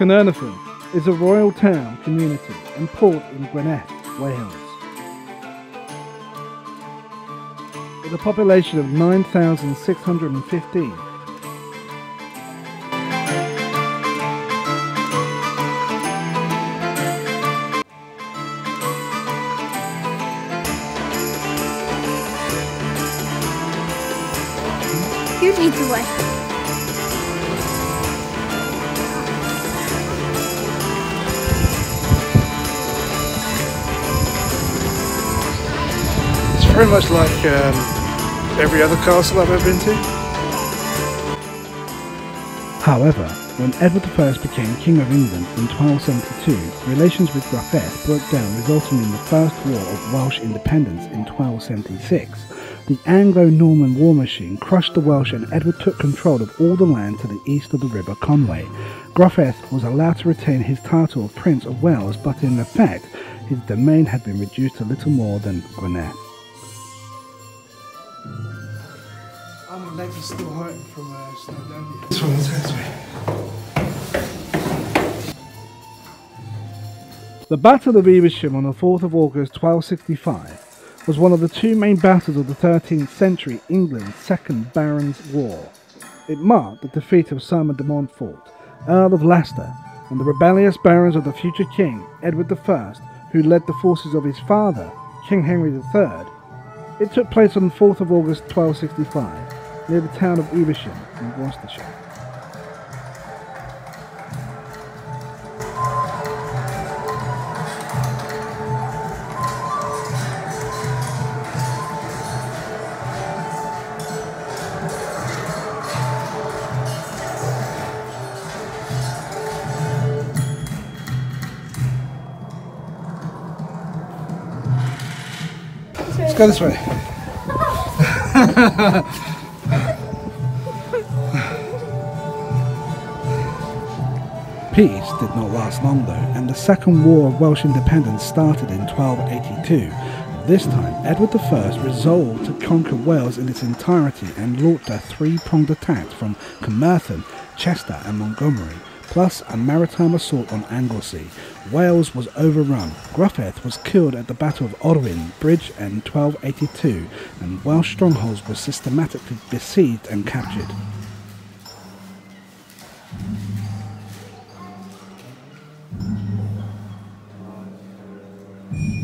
Caernarfon is a royal town, community and port in Gwynedd, Wales. With a population of 9,615 You lead the way. Very much like um, every other castle I've ever been to. However, when Edward I became King of England in 1272, relations with Gruffydd broke down, resulting in the First War of Welsh Independence in 1276. The Anglo-Norman war machine crushed the Welsh and Edward took control of all the land to the east of the River Conway. Gruffydd was allowed to retain his title of Prince of Wales, but in effect, his domain had been reduced to little more than Gwynedd. My legs are still hurting from uh, Snowdonia. This one hurts me. The Battle of Evesham on the 4th of August 1265 was one of the two main battles of the 13th century England's Second Barons' War. It marked the defeat of Simon de Montfort, Earl of Leicester, and the rebellious barons of the future king, Edward I, who led the forces of his father, King Henry III. It took place on the 4th of August 1265, near the town of Evesham in Gloucestershire. Let's go this way. Peace did not last long though, and the Second War of Welsh Independence started in 1282. This time, Edward I resolved to conquer Wales in its entirety and launched a three-pronged attack from Carmarthen, Chester and Montgomery, plus a maritime assault on Anglesey. Wales was overrun. Gruffydd was killed at the Battle of Orewin Bridge in 1282, and Welsh strongholds were systematically besieged and captured.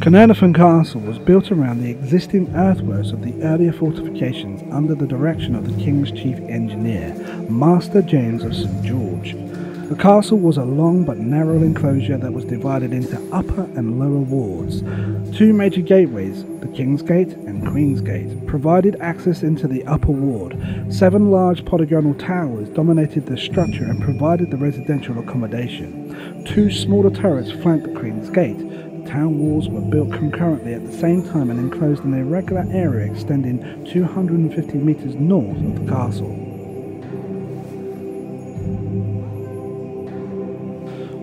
Caernarfon Castle was built around the existing earthworks of the earlier fortifications under the direction of the King's chief engineer, Master James of St George. The castle was a long but narrow enclosure that was divided into upper and lower wards. Two major gateways, the King's Gate and Queen's Gate, provided access into the upper ward. Seven large polygonal towers dominated the structure and provided the residential accommodation. Two smaller turrets flanked the Queen's Gate. Town walls were built concurrently at the same time and enclosed an irregular area extending 250 metres north of the castle.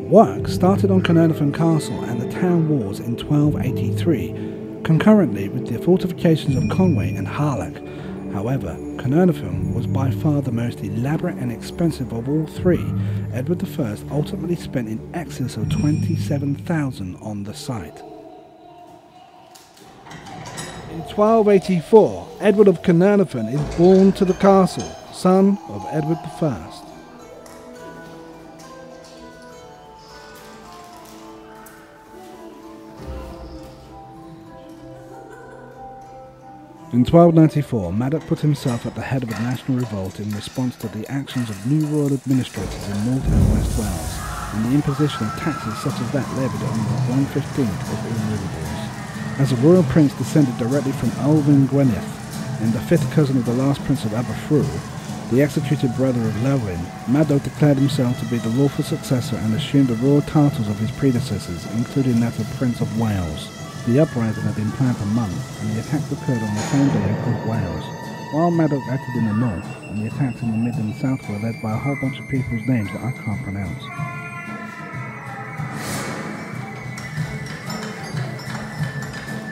Work started on Caernarfon Castle and the town walls in 1283, concurrently with the fortifications of Conway and Harlech. However, Caernarfon was by far the most elaborate and expensive of all three. Edward I ultimately spent in excess of 27,000 on the site. In 1284, Edward of Caernarfon is born to the castle, son of Edward I. In 1294, Madog put himself at the head of a national revolt in response to the actions of new royal administrators in North and West Wales, and the imposition of taxes such as that levied on the 115th of all movables. As a royal prince descended directly from Elwyn Gwynedd, and the fifth cousin of the last prince of Aberffraw, the executed brother of Lewin, Madog declared himself to be the lawful successor and assumed the royal titles of his predecessors, including that of Prince of Wales. The uprising had been planned for months, and the attacks occurred on the same day across Wales. While Madog acted in the north, and the attacks in the mid and south were led by a whole bunch of people's names that I can't pronounce.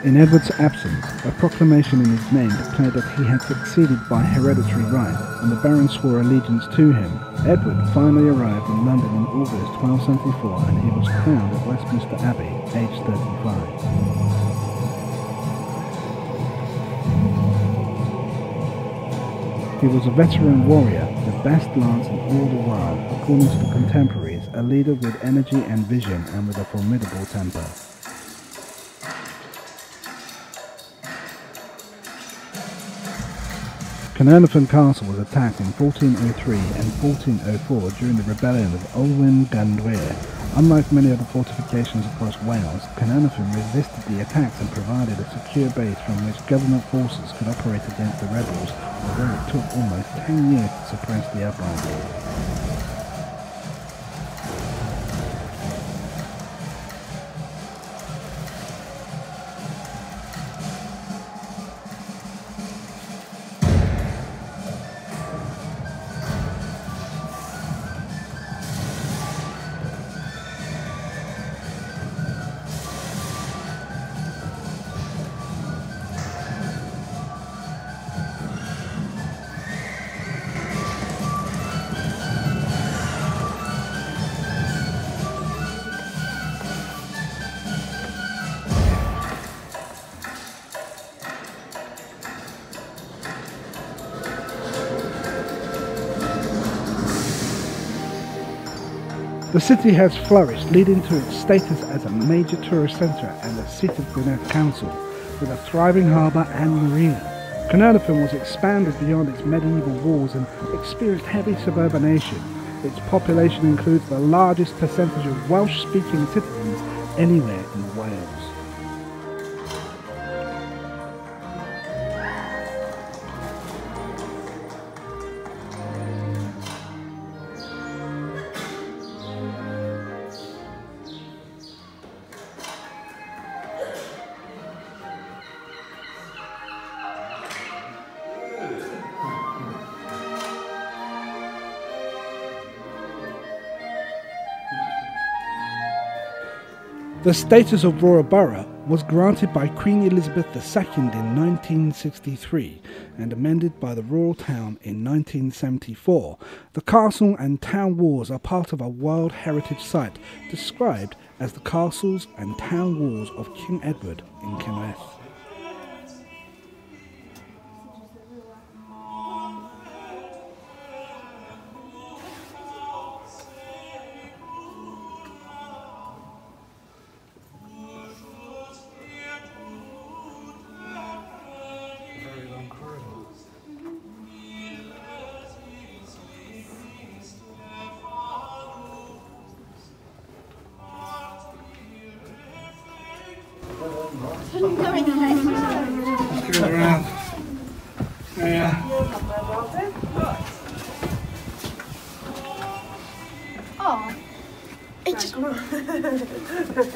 In Edward's absence, a proclamation in his name declared that he had succeeded by hereditary right, and the barons swore allegiance to him. Edward finally arrived in London in August 1274 and he was crowned at Westminster Abbey, aged 35. He was a veteran warrior, the best lance in all the world, according to the contemporaries, a leader with energy and vision and with a formidable temper. Caernarfon Castle was attacked in 1403 and 1404 during the rebellion of Olwen Gandwyr. Unlike many other fortifications across Wales, Caernarfon resisted the attacks and provided a secure base from which government forces could operate against the rebels, although it took almost 10 years to suppress the uprising. The city has flourished, leading to its status as a major tourist centre and a seat of Gwynedd Council, with a thriving harbour and marina. Caernarfon was expanded beyond its medieval walls and experienced heavy suburbanation. Its population includes the largest percentage of Welsh-speaking citizens anywhere in Wales. The status of royal borough was granted by Queen Elizabeth II in 1963 and amended by the royal town in 1974. The castle and town walls are part of a World Heritage Site described as the castles and town walls of King Edward in Kenmeth. Oh, it just.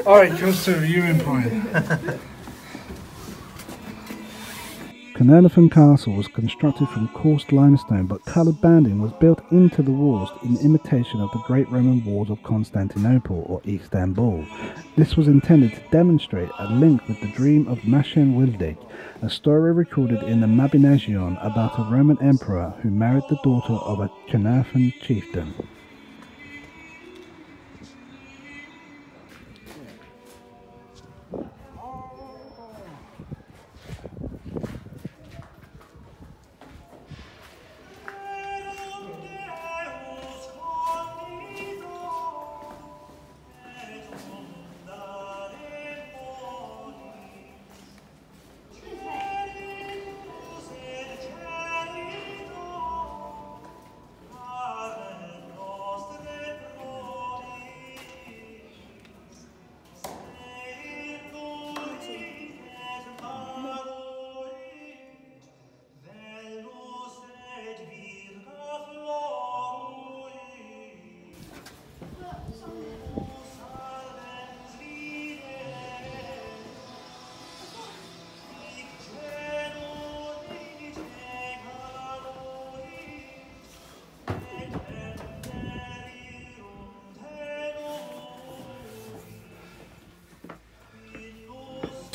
Alright, goes to the viewing point. Caernarfon Castle was constructed from coursed limestone, but coloured banding was built into the walls in imitation of the Great Roman Walls of Constantinople or Istanbul. This was intended to demonstrate a link with the dream of Macsen Wledig, a story recorded in the Mabinogion about a Roman emperor who married the daughter of a Caernarfon chieftain.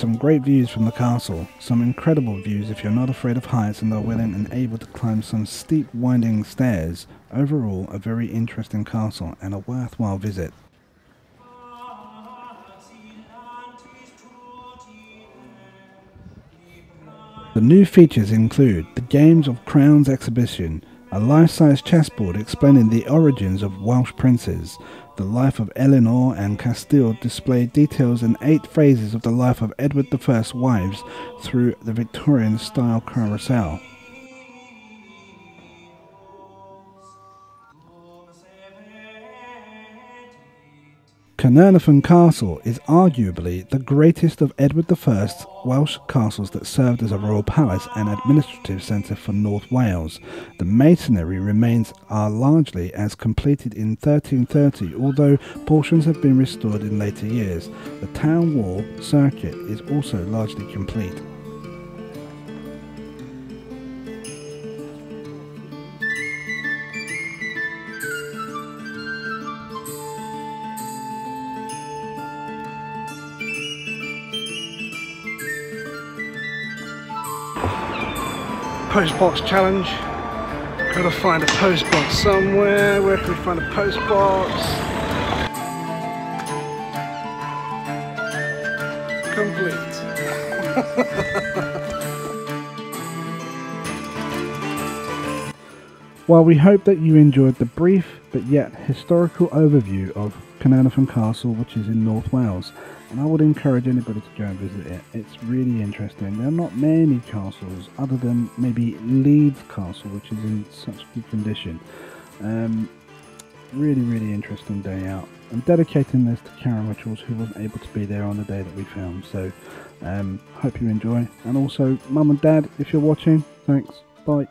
Some great views from the castle, some incredible views if you're not afraid of heights and are willing and able to climb some steep winding stairs. Overall, a very interesting castle and a worthwhile visit. The new features include the Games of Crowns exhibition, a life-size chessboard explaining the origins of Welsh princes, the life of Eleanor and Castile display details in eight phases of the life of Edward I's wives through the Victorian style carousel. Caernarfon Castle is arguably the greatest of Edward I's Welsh castles that served as a royal palace and administrative centre for North Wales. The masonry remains are largely as completed in 1330, although portions have been restored in later years. The town wall circuit is also largely complete. Postbox challenge. Gotta find a postbox somewhere. Where can we find a postbox? Complete. While we hope that you enjoyed the brief but yet historical overview of Caernarfon Castle, which is in North Wales, and I would encourage anybody to go and visit it. It's really interesting. There are not many castles other than maybe Leeds Castle, which is in such good condition. Um, really, really interesting day out. I'm dedicating this to Karen Richards, who wasn't able to be there on the day that we filmed. So, um, hope you enjoy. And also, Mum and Dad, if you're watching, thanks. Bye.